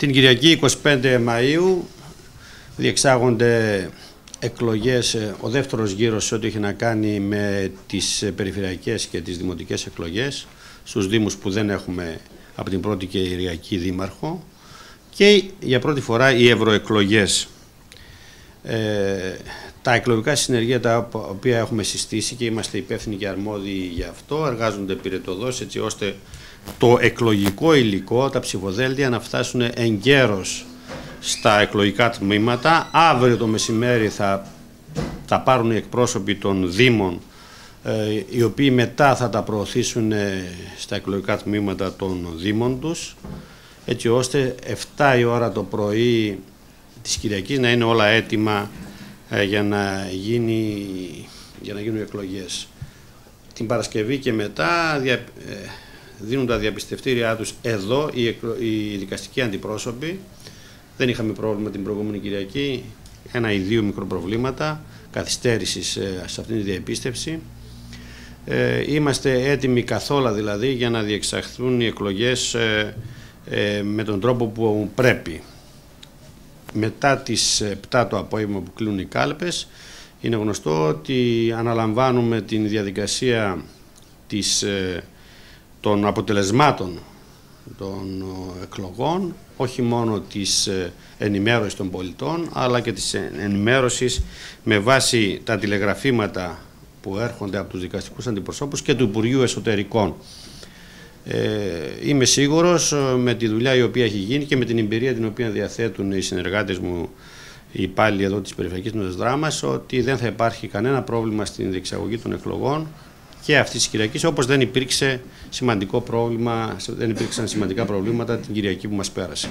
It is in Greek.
Την Κυριακή 25 Μαΐου διεξάγονται εκλογές, ε, ο δεύτερος γύρος σε ό,τι έχει να κάνει με τις ε, περιφερειακές και τις δημοτικές εκλογές στους Δήμους που δεν έχουμε από την πρώτη και Ηριακή Δήμαρχο και για πρώτη φορά οι ευρωεκλογές. Ε, τα εκλογικά συνεργεία τα οποία έχουμε συστήσει και είμαστε υπεύθυνοι και αρμόδιοι για αυτό εργάζονται πυρετοδός έτσι ώστε το εκλογικό υλικό, τα ψηφοδέλτια να φτάσουν εγκαίρως στα εκλογικά τμήματα. Αύριο το μεσημέρι θα, θα πάρουν οι εκπρόσωποι των Δήμων ε, οι οποίοι μετά θα τα προωθήσουν ε, στα εκλογικά τμήματα των Δήμων τους έτσι ώστε 7 η ώρα το πρωί της Κυριακής να είναι όλα έτοιμα ε, για, να γίνει, για να γίνουν εκλογές. Την Παρασκευή και μετά δίνουν τα διαπιστευτήριά τους εδώ οι, οι δικαστικοί αντιπρόσωποι. Δεν είχαμε πρόβλημα την προηγούμενη Κυριακή, ένα ή δύο μικροπροβλήματα καθυστέρησης ε, σε αυτήν τη διαπίστευση. Ε, είμαστε έτοιμοι καθόλου δηλαδή για να διεξαχθούν οι εκλογές ε, με τον τρόπο που πρέπει. Μετά τις 7 το απόγευμα που κλείνουν οι κάλπες είναι γνωστό ότι αναλαμβάνουμε την διαδικασία της των αποτελεσμάτων των ε, εκλογών, όχι μόνο της ε, ενημέρωσης των πολιτών, αλλά και της ενημέρωσης με βάση τα τηλεγραφήματα που έρχονται από τους δικαστικούς αντιπροσώπους και του Υπουργείου Εσωτερικών. Ε, είμαι σίγουρος με τη δουλειά η οποία έχει γίνει και με την εμπειρία την οποία διαθέτουν οι συνεργάτες μου οι υπάλληλοι εδώ της Περιφερειακής Νότας Δράμας ότι δεν θα υπάρχει κανένα πρόβλημα στην διεξαγωγή των εκλογών και αυτή της Κυριακής, όπως δεν υπήρξε σημαντικό πρόβλημα, δεν υπήρξαν σημαντικά προβλήματα την Κυριακή που μας πέρασε.